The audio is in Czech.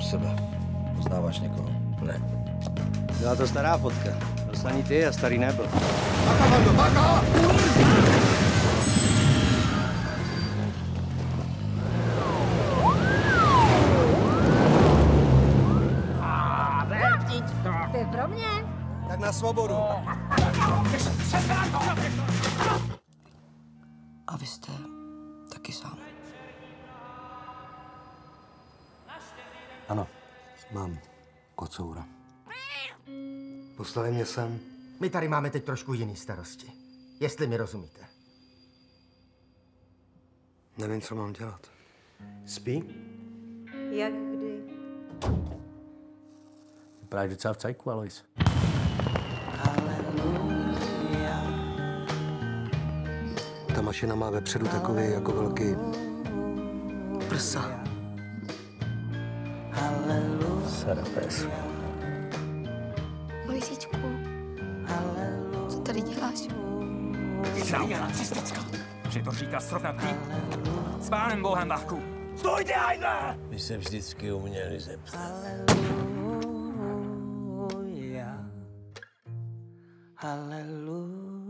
sebe. Poznáváš někoho? Ne. Byla to stará fotka. Byl ani ty a starý nebyl. To je pro mě. Tak na svobodu. A vy jste taky sám. Ano, mám kocoura. Poslali mě sem. My tady máme teď trošku jiný starosti. Jestli mi rozumíte. Nevím, co mám dělat. Spí? Jak kdy? Právě docela v cajku, Alois. Ta mašina má vepředu takový jako velký... Prsa. Sara pes. Lisičku. Co tady děláš? Žál je nacistická. Že to říká srovnat ty? S pánem Bohem, Bachku. Stojte, Heidle! My se vždycky uměli zeptat. Haleluja. Haleluja.